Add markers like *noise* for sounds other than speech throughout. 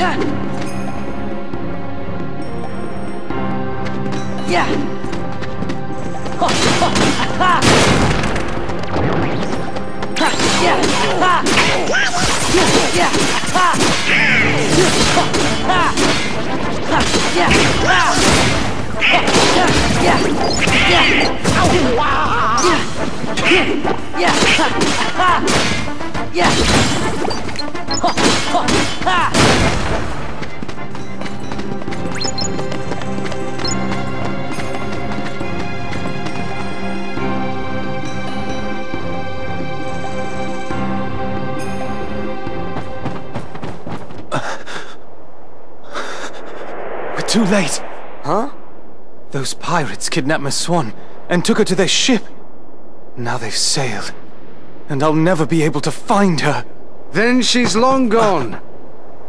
Yeah. Too late. Huh? Those pirates kidnapped Miss Swan and took her to their ship. Now they've sailed. And I'll never be able to find her. Then she's long gone.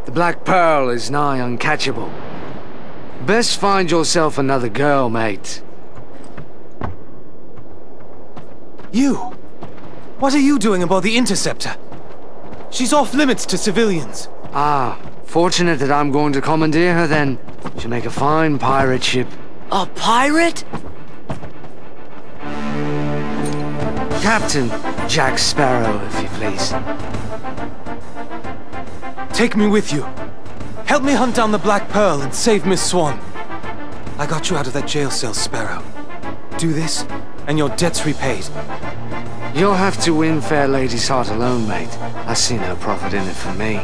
The Black Pearl is nigh uncatchable. Best find yourself another girl, mate. You? What are you doing aboard the Interceptor? She's off limits to civilians. Ah, fortunate that I'm going to commandeer her then. She'll make a fine pirate ship. A pirate? Captain Jack Sparrow, if you please. Take me with you. Help me hunt down the Black Pearl and save Miss Swan. I got you out of that jail cell, Sparrow. Do this, and your debt's repaid. You'll have to win Fair Lady's heart alone, mate. I see no profit in it for me.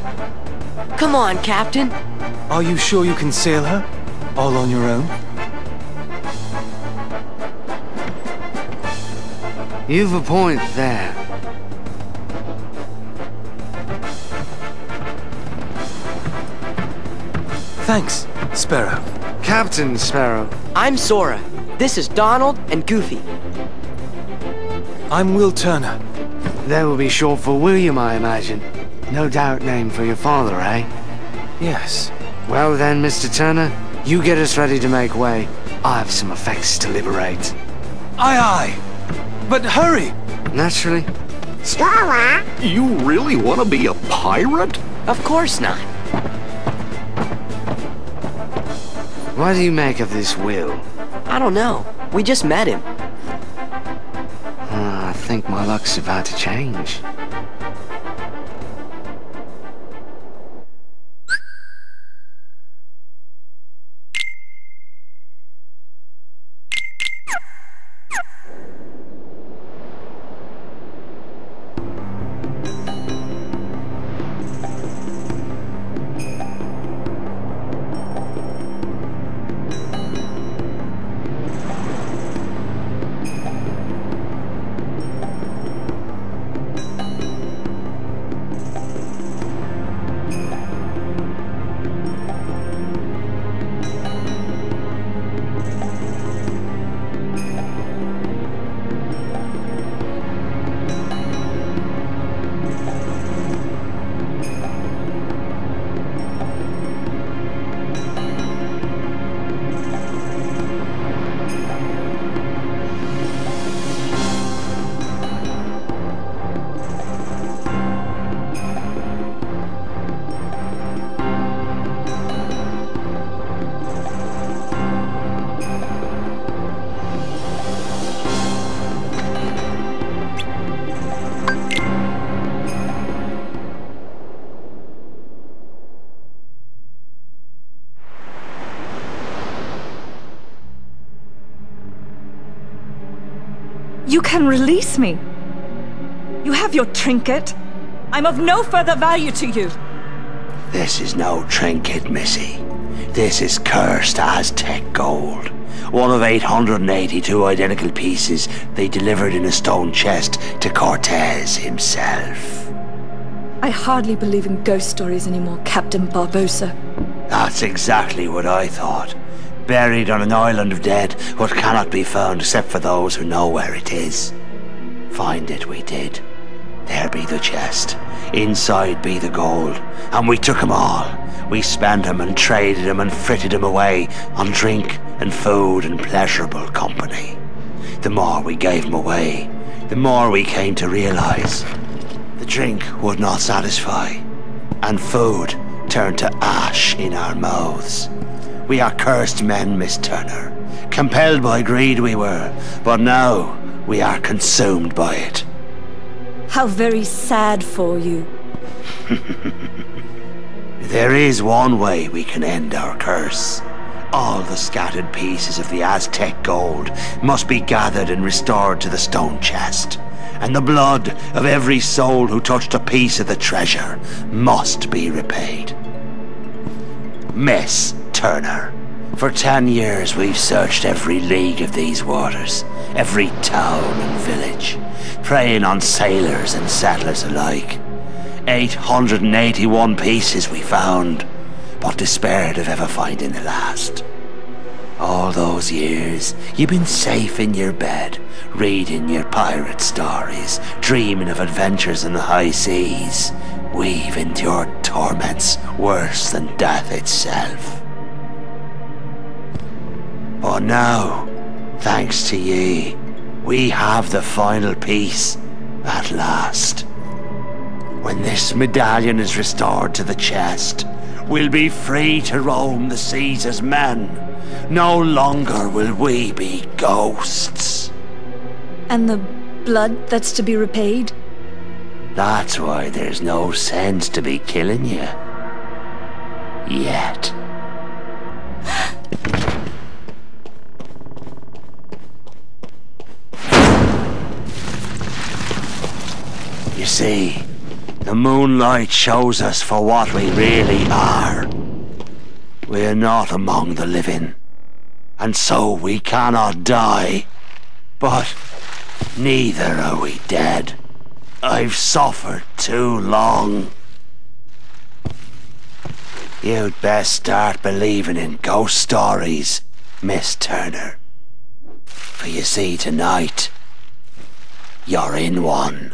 Come on, Captain. Are you sure you can sail her? All on your own? You've a point there. Thanks, Sparrow. Captain Sparrow. I'm Sora. This is Donald and Goofy. I'm Will Turner. That will be short for William, I imagine. No doubt name for your father, eh? Yes. Well then, Mr. Turner, you get us ready to make way. I have some effects to liberate. Aye, aye. But hurry! Naturally. You really want to be a pirate? Of course not. What do you make of this will? I don't know. We just met him. Uh, I think my luck's about to change. You can release me. You have your trinket. I'm of no further value to you. This is no trinket, Missy. This is cursed Aztec gold. One of 882 identical pieces they delivered in a stone chest to Cortez himself. I hardly believe in ghost stories anymore, Captain Barbossa. That's exactly what I thought. Buried on an island of dead, what cannot be found except for those who know where it is. Find it we did. There be the chest. Inside be the gold. And we took 'em all. We spent 'em and traded 'em and fritted 'em away on drink and food and pleasurable company. The more we gave 'em away, the more we came to realize the drink would not satisfy, and food turned to ash in our mouths. We are cursed men, Miss Turner. Compelled by greed we were, but now we are consumed by it. How very sad for you. *laughs* There is one way we can end our curse. All the scattered pieces of the Aztec gold must be gathered and restored to the stone chest. And the blood of every soul who touched a piece of the treasure must be repaid. Miss Turner, for ten years we've searched every league of these waters, every town and village, preying on sailors and settlers alike. 881 pieces we found, but despaired of ever finding the last. All those years, you've been safe in your bed, reading your pirate stories, dreaming of adventures in the high seas. We've endured torments worse than death itself. But now, thanks to ye, we have the final piece at last. When this medallion is restored to the chest, we'll be free to roam the seas as men. No longer will we be ghosts. And the blood that's to be repaid? That's why there's no sense to be killing you. Yet. You see, the moonlight shows us for what we really are. We're not among the living, and so we cannot die. But neither are we dead. I've suffered too long. You'd best start believing in ghost stories, Miss Turner. For you see, tonight, you're in one.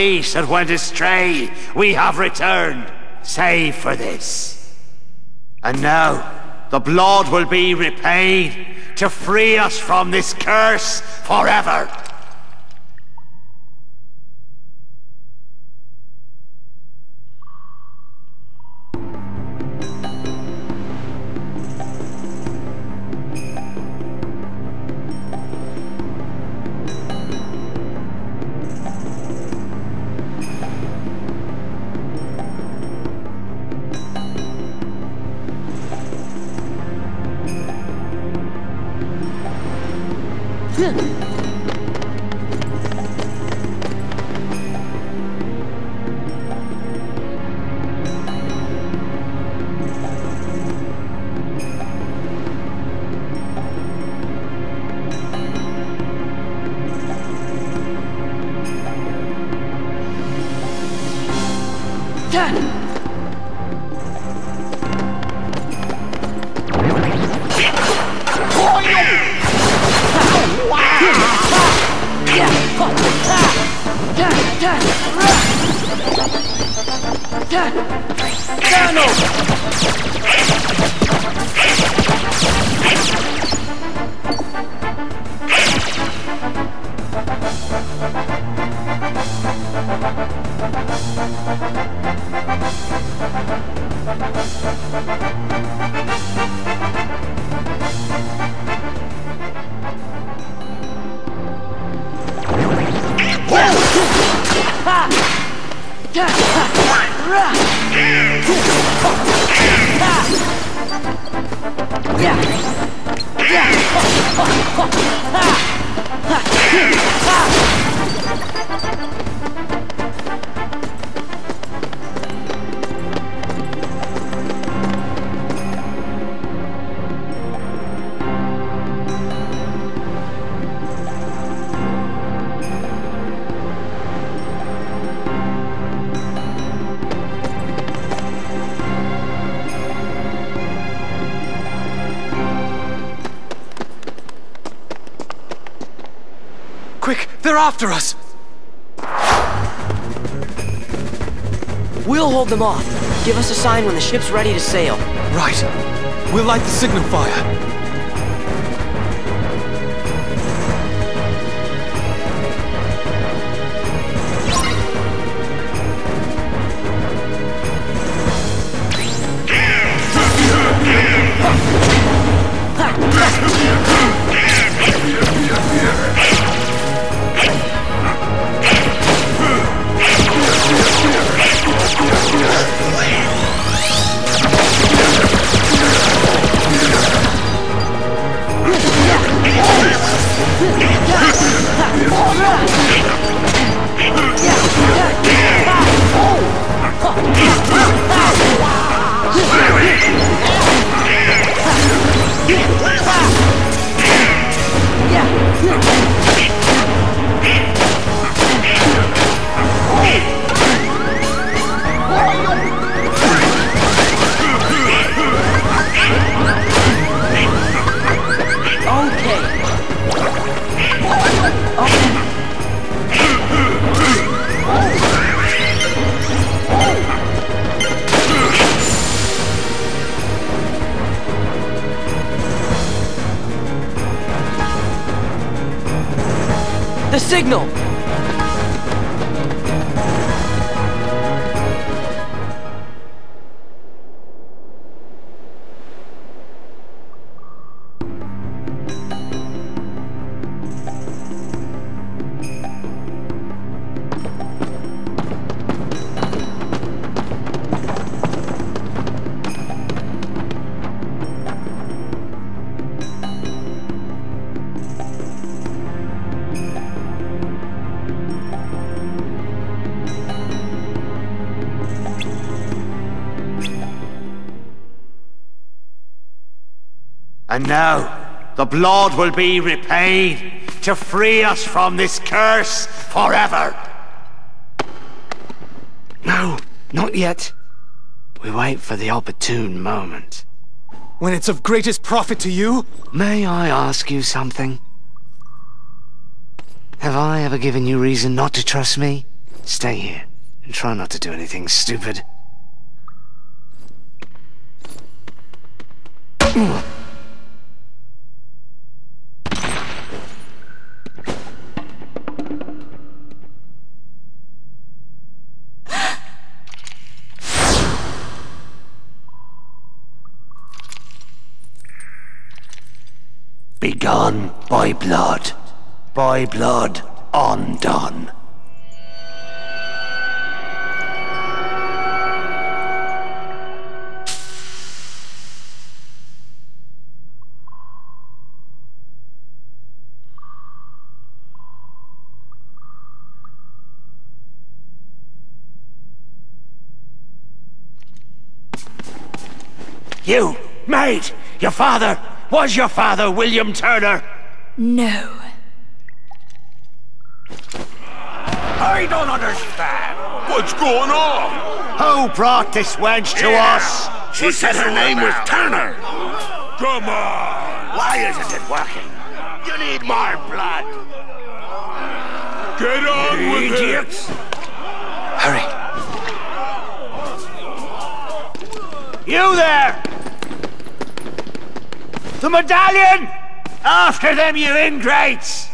piece that went astray, we have returned, save for this. And now, the blood will be repaid to free us from this curse forever. After us! We'll hold them off. Give us a sign when the ship's ready to sail. Right. We'll light the signal fire. And now, the blood will be repaid to free us from this curse forever. No, not yet. We wait for the opportune moment. When it's of greatest profit to you? May I ask you something? Have I ever given you reason not to trust me? Stay here, and try not to do anything stupid. *clears throat* Begun by blood, by blood undone. You, mate, your father, was your father William Turner? No. I don't understand. What's going on? Who brought this wench to us? She said her name was Turner. Come on. Why isn't it working? You need more blood. Get on with Idiots. Hurry. You there! The medallion! After them, you ingrates!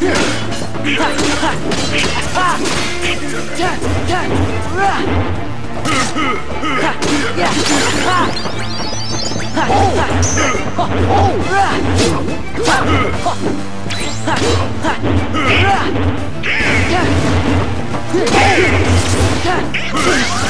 Yeah. Oh!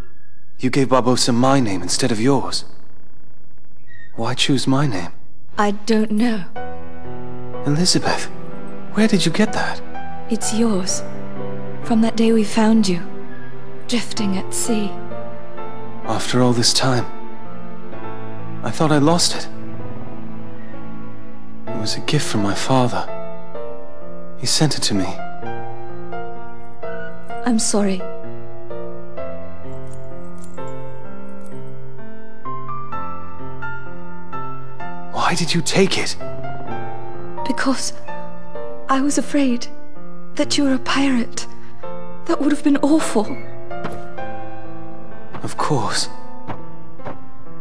You gave Barbossa my name instead of yours. Why choose my name? I don't know. Elizabeth, where did you get that? It's yours. From that day we found you. Drifting at sea. After all this time, I thought I lost it. It was a gift from my father. He sent it to me. I'm sorry. Why did you take it? Because I was afraid that you were a pirate. That would have been awful. Of course.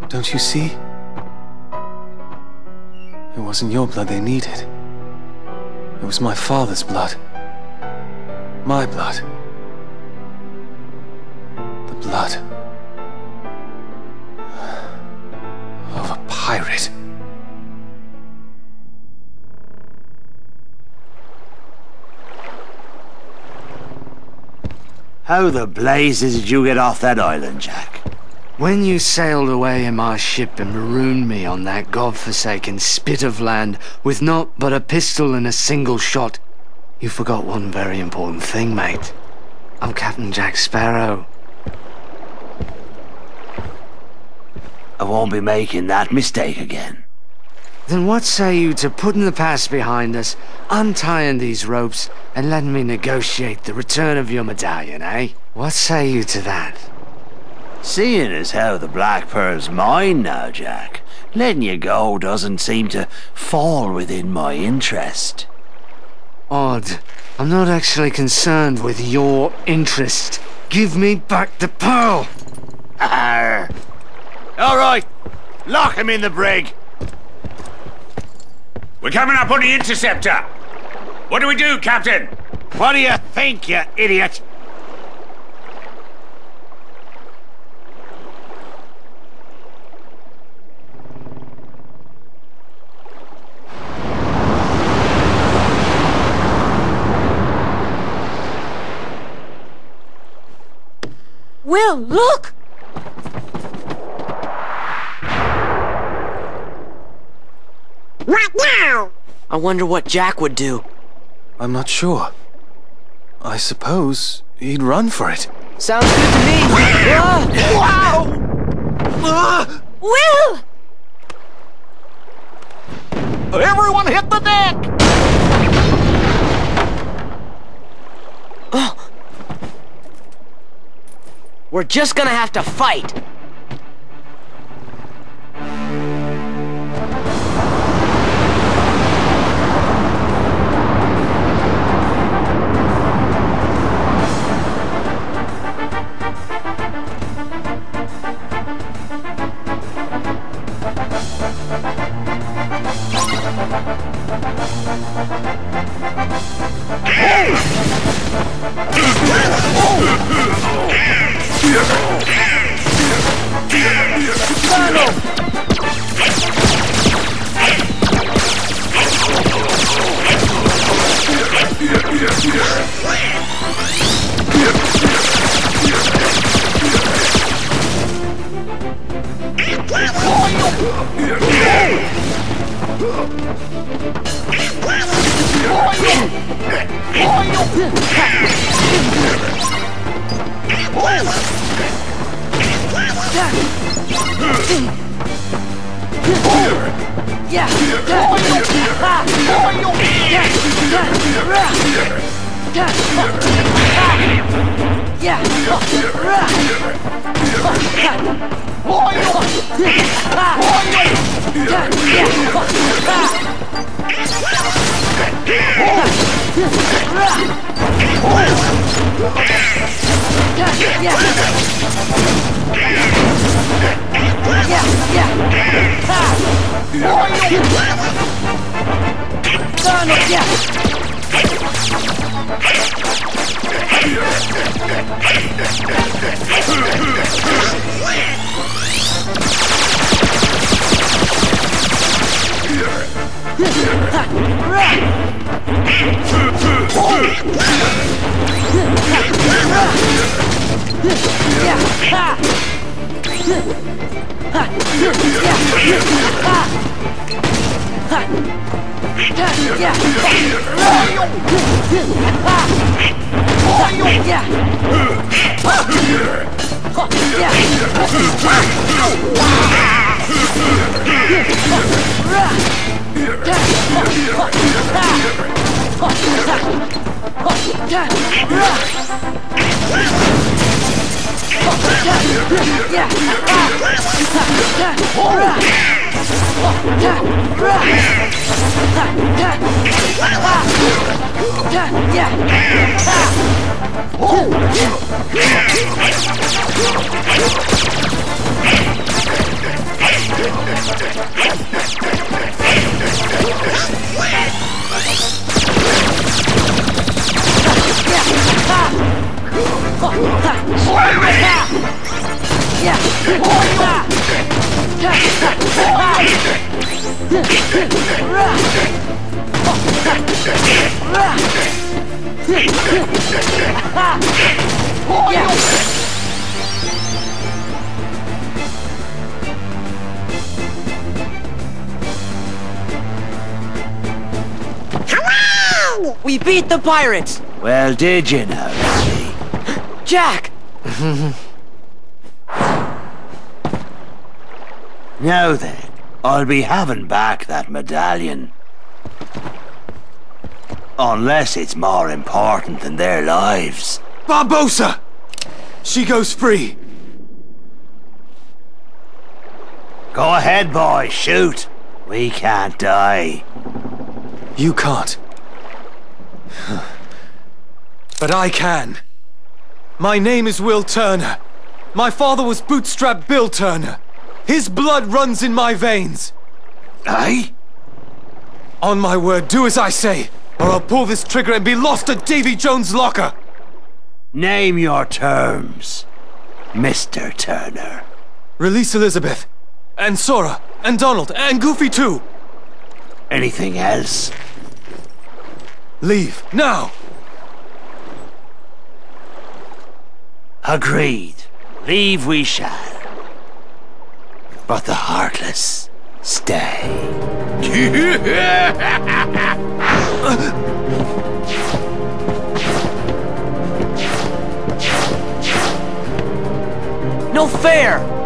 Don't you see? It wasn't your blood they needed. It was my father's blood. My blood. The blood *sighs* of a pirate. How the blazes did you get off that island, Jack? When you sailed away in my ship and marooned me on that godforsaken spit of land with naught but a pistol and a single shot, you forgot one very important thing, mate. I'm Captain Jack Sparrow. I won't be making that mistake again. Then what say you to putting the past behind us, untying these ropes, and letting me negotiate the return of your medallion, eh? What say you to that? Seeing as how the Black Pearl's mine now, Jack, letting you go doesn't seem to fall within my interest. Odd. I'm not actually concerned with your interest. Give me back the pearl! Arr. All right, lock him in the brig. We're coming up on the interceptor. What do we do, Captain? What do you think, you idiot? Will, look! What now? I wonder what Jack would do. I'm not sure. I suppose he'd run for it. Sounds good to me. Ah! Will! Everyone hit the deck! We're just gonna have to fight. Yes. Yeah. Yeah. Yeah! We beat the pirates! Well, did you know? Jack! *laughs* Now then, I'll be having back that medallion. Unless it's more important than their lives. Barbossa! She goes free. Go ahead, boy, shoot. We can't die. You can't. But I can. My name is Will Turner. My father was Bootstrap Bill Turner. His blood runs in my veins. Aye? On my word, do as I say, or I'll pull this trigger and be lost at Davy Jones' locker. Name your terms, Mr. Turner. Release Elizabeth, and Sora, and Donald, and Goofy too. Anything else? Leave, now! Agreed. Leave we shall. But the Heartless stay. *laughs* No fair!